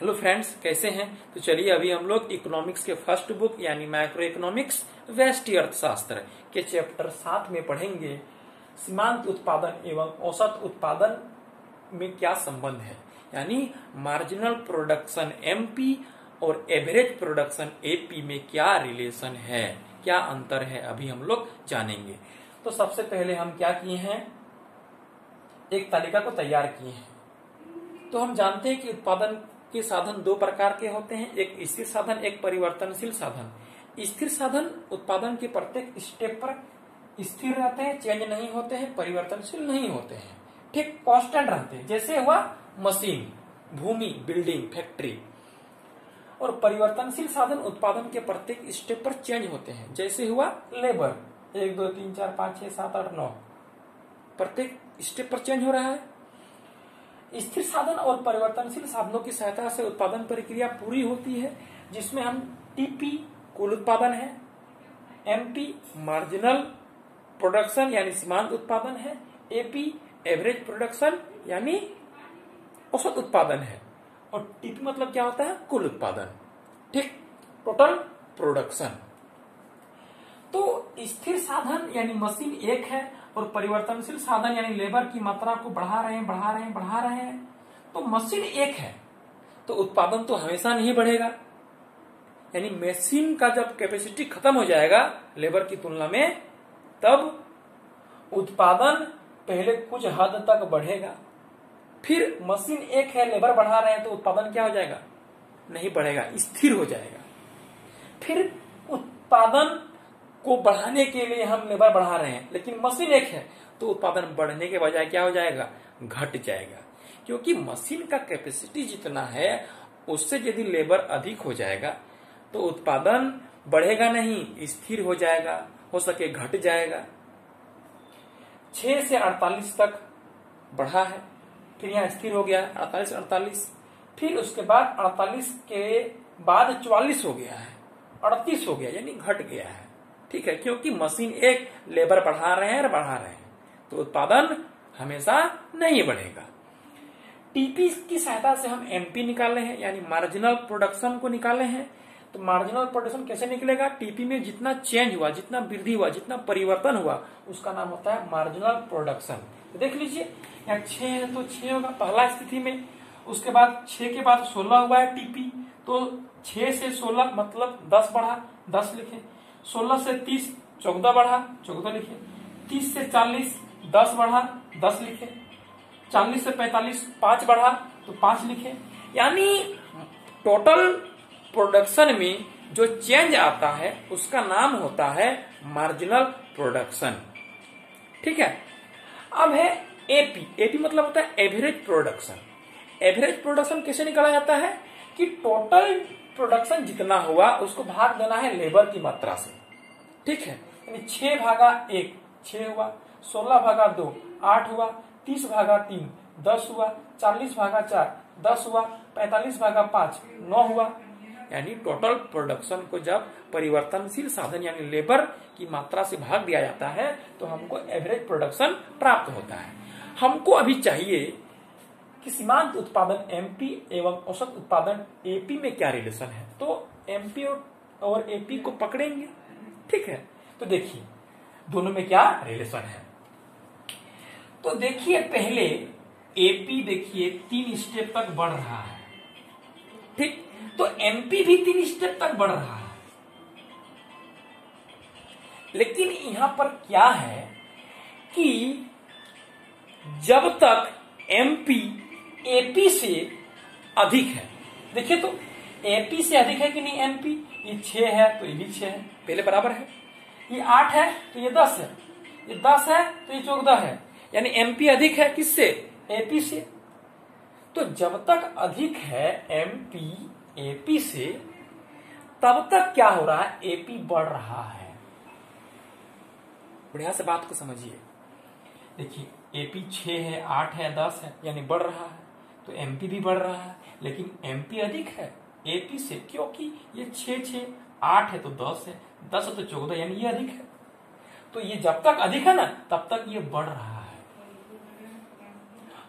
Hello friends कैसे हैं? तो चलिए अभी हम लोग इकोनॉमिक्स के फ़र्स्ट बुक यानी माइक्रो इकोनॉमिक्स व्यष्टि अर्थशास्त्र के चैप्टर सात में पढ़ेंगे। सीमांत उत्पादन एवं औसत उत्पादन में क्या संबंध है? यानी मार्जिनल प्रोडक्शन एमपी और एवरेज प्रोडक्शन एपी में क्या रिलेशन है? क्या अंतर है? अभी हम लोग जानेंगे। तो सबसे पहले हम क्या किए हैं? एक तालिका को तैयार किए हैं। तो हम जानते हैं कि उत्पादन के साधन दो प्रकार के होते हैं, एक स्थिर साधन, एक परिवर्तनशील साधन। स्थिर साधन उत्पादन के प्रत्येक स्टेप पर स्थिर रहते हैं चेंज नहीं होते हैं, परिवर्तनशील नहीं होते हैं। ठीक कांस्टेंट रहते हैं। जैसे हुआ मशीन भूमि बिल्डिंग फैक्ट्री और परिवर्तनशील साधन उत्पादन के प्रत्येक स्टेप पर चेंज होते हैं। जैसे हुआ लेबर एक, दो, तीन, चार, पाँच, छह, सात, आठ, नौ। प्रत्येक स्टेप पर चेंज हो रहा है। स्थिर साधन और परिवर्तनशील साधनों की सहायता से उत्पादन प्रक्रिया पूरी होती है, जिसमें हम टीपी कुल उत्पादन है एमपी मार्जिनल प्रोडक्शन यानी सीमांत उत्पादन है एपी एवरेज प्रोडक्शन यानी औसत उत्पादन है। और टीपी मतलब क्या होता है? कुल उत्पादन। ठीक टोटल प्रोडक्शन तो स्थिर साधन यानी मशीन एक है और परिवर्तनशील साधन यानी लेबर की मात्रा को बढ़ा रहे हैं, बढ़ा रहे हैं, बढ़ा रहे हैं। तो मशीन एक है तो उत्पादन तो हमेशा नहीं बढ़ेगा। यानी मशीन का जब कैपेसिटी खत्म हो जाएगा, लेबर की तुलना में, तब उत्पादन पहले कुछ हद तक बढ़ेगा। फिर मशीन एक है, लेबर बढ़ा रहे हैं तो उत्पादन क्या हो जाएगा? नहीं बढ़ेगा, स्थिर हो जाएगा। फिर उत्पादन को बढ़ाने के लिए हम लेबर बढ़ा रहे हैं। लेकिन मशीन एक है तो उत्पादन बढ़ने के बजाय क्या हो जाएगा? घट जाएगा। क्योंकि मशीन का कैपेसिटी जितना है, उससे यदि लेबर अधिक हो जाएगा तो उत्पादन बढ़ेगा नहीं, स्थिर हो जाएगा, हो सके घट जाएगा। छह से अड़तालीस तक बढ़ा है, फिर यहाँ स्थिर हो गया, अड़तालीस अड़तालीस। फिर उसके बाद अड़तालीस के बाद चौवालीस हो गया है, अड़तीस हो गया, यानी घट गया है। ठीक है, क्योंकि मशीन एक लेबर बढ़ा रहे हैं और बढ़ा रहे हैं तो उत्पादन हमेशा नहीं बढ़ेगा। टीपी की सहायता से हम एमपी निकाले हैं, यानी मार्जिनल प्रोडक्शन को निकाले हैं। तो मार्जिनल प्रोडक्शन कैसे निकलेगा? टीपी में जितना चेंज हुआ, जितना वृद्धि हुआ, जितना परिवर्तन हुआ, उसका नाम होता है मार्जिनल प्रोडक्शन तो देख लीजिए, यहाँ छह है तो छह होगा पहला स्थिति में, उसके बाद छह के बाद सोलह हुआ है टीपी तो छह से सोलह मतलब दस बढ़ा, दस लिखे। सोलह से तीस, चौदह बढ़ा, चौदह लिखे। तीस से चालीस, दस बढ़ा, दस लिखे। चालीस से पैंतालीस, पाँच बढ़ा तो पाँच लिखे। यानी टोटल प्रोडक्शन में जो चेंज आता है, उसका नाम होता है मार्जिनल प्रोडक्शन ठीक है? अब है एपी एपी मतलब होता है एवरेज प्रोडक्शन एवरेज प्रोडक्शन कैसे निकाला जाता है कि टोटल प्रोडक्शन जितना हुआ, उसको भाग देना है लेबर की मात्रा से। ठीक है? यानी छह भागा एक, छह हुआ, सोलह भागा दो, आठ हुआ, तीस भागा तीन, दस हुआ, चालीस भागा चार, दस हुआ, पैतालीस भागा पाँच, नौ हुआ। यानी टोटल प्रोडक्शन को जब परिवर्तनशील साधन यानी लेबर की मात्रा से भाग दिया जाता है तो हमको एवरेज प्रोडक्शन प्राप्त होता है। हमको अभी चाहिए कि सीमांत उत्पादन एमपी एवं औसत उत्पादन एपी में क्या रिलेशन है? तो एमपी और और एपी को पकड़ेंगे। ठीक है? तो देखिए, दोनों में क्या रिलेशन है? तो देखिए, पहले एपी देखिए, तीन स्टेप तक बढ़ रहा है। ठीक? तो एमपी भी तीन स्टेप तक बढ़ रहा है। लेकिन यहाँ पर क्या है कि जब तक एमपी एपी से अधिक है। देखिए तो एपी से अधिक है कि नहीं एमपी ये छह है तो ये भी छह है। पहले बराबर है। ये आठ है तो ये दस है। ये दस है तो ये चौदह है। यानी एमपी अधिक है किससे? एपी से। तो जब तक अधिक है एमपी एपी से, तब तक क्या हो रहा है? एपी बढ़ रहा है। बढ़िया से बात को समझिए। देखिए एपी छह है, आठ है, दस है, यानी बढ़ रहा है। तो एमपी भी बढ़ रहा है, लेकिन एमपी अधिक है। एपी से, क्योंकि ये छह छह, आठ है तो दस है दस है तो चौदह, यानी ये अधिक है। तो ये जब तक अधिक है ना, तब तक ये बढ़ रहा है।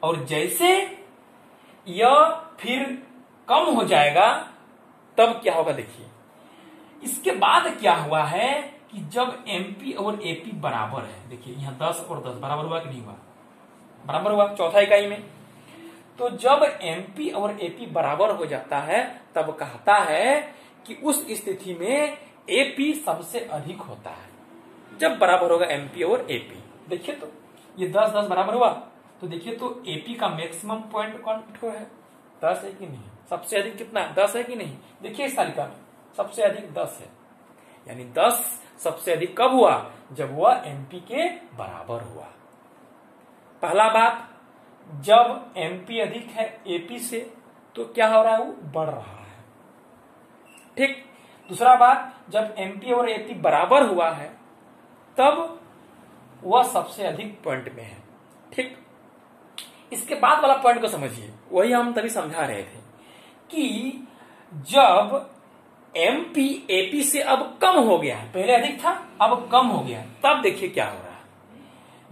और जैसे यह फिर कम हो जाएगा, तब क्या होगा देखिए। इसके बाद क्या हुआ है कि जब एमपी और एपी बराबर है, देखिए यहाँ दस और दस बराबर हुआ कि नहीं हुआ? बराबर हुआ चौथा इकाई में। तो जब एमपी और एपी बराबर हो जाता है, तब कहता है कि उस स्थिति में एपी सबसे अधिक होता है। जब बराबर होगा एमपी और एपी देखिए तो ये दस दस बराबर हुआ तो देखिए तो एपी का मैक्सिमम पॉइंट कौन है? दस है कि नहीं? सबसे अधिक कितना है? दस है कि नहीं? देखिए इस तालिका में, सबसे अधिक दस है। यानी दस सबसे अधिक कब हुआ? जब वह एमपी के बराबर हुआ। पहला बात जब एमपी अधिक है एपी से तो क्या हो रहा है वो बढ़ रहा है। ठीक? दूसरा बात, जब एमपी और एपी बराबर हुआ है, तब वह सबसे अधिक पॉइंट में है। ठीक? इसके बाद वाला पॉइंट को समझिए। वही हम तभी समझा रहे थे कि जब एमपी एपी से अब कम हो गया, पहले अधिक था, अब कम हो गया। तब देखिए क्या हो रहा है।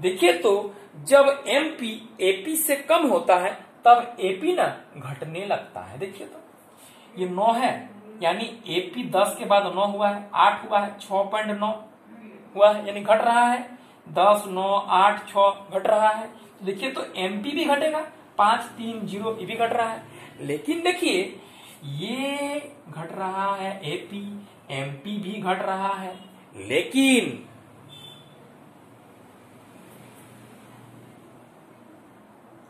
देखिए तो जब एमपी एपी से कम होता है, तब एपी ना घटने लगता है। देखिए तो ये नौ है, यानी एपी दस के बाद नौ हुआ है, आठ हुआ है छ पॉइंट नौ हुआ है, यानी घट रहा है। दस, नौ, आठ छ घट रहा है। तो देखिए तो एमपी भी घटेगा, पाँच, तीन, ज़ीरो भी घट रहा है। लेकिन देखिए, ये घट रहा है एपी एमपी भी घट रहा है। लेकिन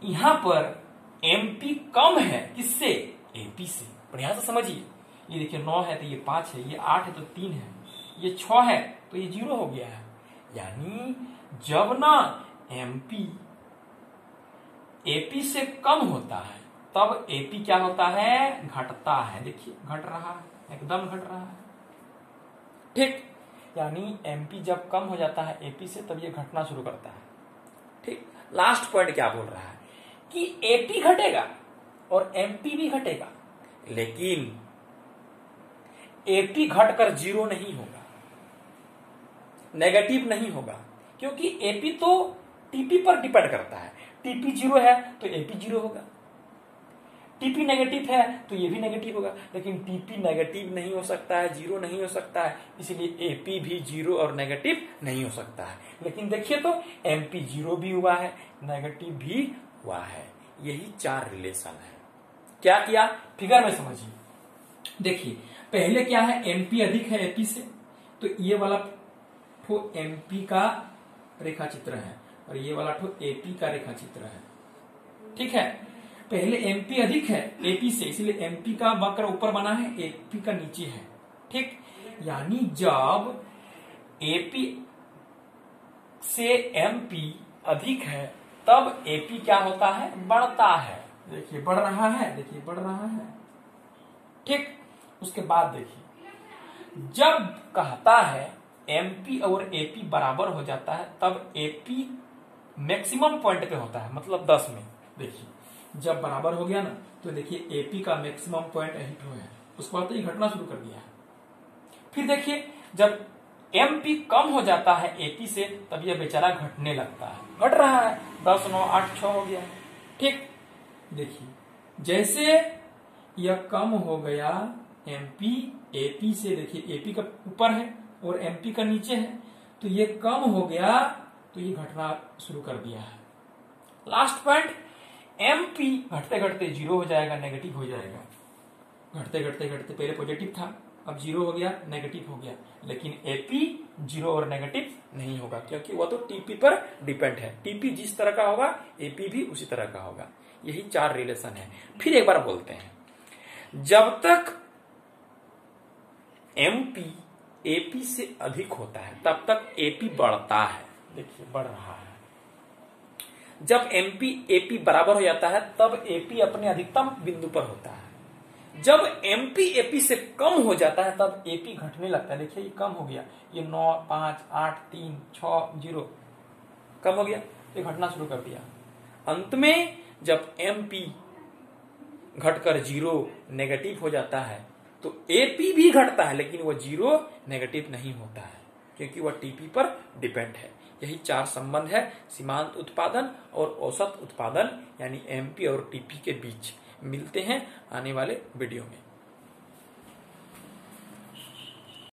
यहाँ पर एमपी कम है। किससे? एपी से। बढ़िया से समझिए, ये देखिए नौ है तो ये पाँच है, ये आठ है तो तीन है, ये छ है तो ये ज़ीरो हो गया है। यानी जब ना एमपी एपी से कम होता है, तब एपी क्या होता है? घटता है। देखिए, घट रहा है, एकदम घट रहा है। ठीक, यानी एमपी जब कम हो जाता है एपी से, तब ये घटना शुरू करता है। ठीक, लास्ट पॉइंट क्या बोल रहा है? कि एपी घटेगा और एमपी भी घटेगा। लेकिन एपी घटकर ज़ीरो नहीं होगा। नेगेटिव नहीं होगा। क्योंकि एपी तो टीपी पर डिपेंड करता है। टीपी ज़ीरो है तो एपी ज़ीरो होगा। टीपी नेगेटिव है तो ये भी नेगेटिव होगा। लेकिन टीपी नेगेटिव नहीं हो सकता है, ज़ीरो नहीं हो सकता है। इसलिए एपी भी ज़ीरो और नेगेटिव नहीं हो सकता है। लेकिन देखिए तो एमपी ज़ीरो भी हुआ है नेगेटिव भी हुआ है। यही चार रिलेशन है। क्या किया? फिगर में समझिए। देखिए, पहले क्या है? एमपी अधिक है एपी से। तो ये वाला ठो एमपी का रेखा चित्र है और ये वाला ठो एपी का रेखा चित्र है। ठीक है? पहले एमपी अधिक है एपी से, इसलिए एमपी का वक्र ऊपर बना है एपी का नीचे है। ठीक? यानी जब एपी से एमपी अधिक है तब एपी क्या होता है? बढ़ता है। देखिए बढ़ रहा है देखिए बढ़ रहा है। ठीक उसके बाद देखिए। जब कहता है एमपी और एपी बराबर हो जाता है तब एपी मैक्सिमम पॉइंट पे होता है मतलब दस में। देखिए जब बराबर हो गया ना तो देखिए एपी का मैक्सिमम पॉइंट हिट हो है। उसके बाद तो ये घटना शुरू कर दिया है। फिर देखिए जब एमपी कम हो जाता है एपी से तब यह बेचारा घटने लगता है। घट रहा है। दस, नौ, आठ छ हो गया। ठीक। देखिए, जैसे यह कम हो गया एमपी एपी से देखिए एपी का ऊपर है और एमपी का नीचे है तो ये कम हो गया तो ये घटना शुरू कर दिया है। लास्ट पॉइंट एमपी घटते घटते ज़ीरो हो जाएगा नेगेटिव हो जाएगा। घटते घटते घटते पहले पॉजिटिव था। अब ज़ीरो हो गया नेगेटिव हो गया। लेकिन एपी ज़ीरो और नेगेटिव नहीं होगा, क्योंकि वह तो टीपी पर डिपेंड है। टीपी जिस तरह का होगा एपी भी उसी तरह का होगा। यही चार रिलेशन है। फिर एक बार बोलते हैं। जब तक एमपी एपी से अधिक होता है, तब तक एपी बढ़ता है। देखिए, बढ़ रहा है। जब एमपी एपी बराबर हो जाता है, तब एपी अपने अधिकतम बिंदु पर होता है। जब एमपी एपी से कम हो जाता है, तब एपी घटने लगता है। देखिए, ये कम हो गया। ये नौ, पाँच, आठ, तीन, छ, ज़ीरो, कम हो गया। ये घटना शुरू कर दिया। अंत में जब एमपी घटकर ज़ीरो नेगेटिव हो जाता है तो एपी भी घटता है, लेकिन वह ज़ीरो नेगेटिव नहीं होता है, क्योंकि वह टीपी पर डिपेंड है। यही चार संबंध है, सीमांत उत्पादन और औसत उत्पादन, यानी एमपी और टीपी के बीच। मिलते हैं आने वाले वीडियो में।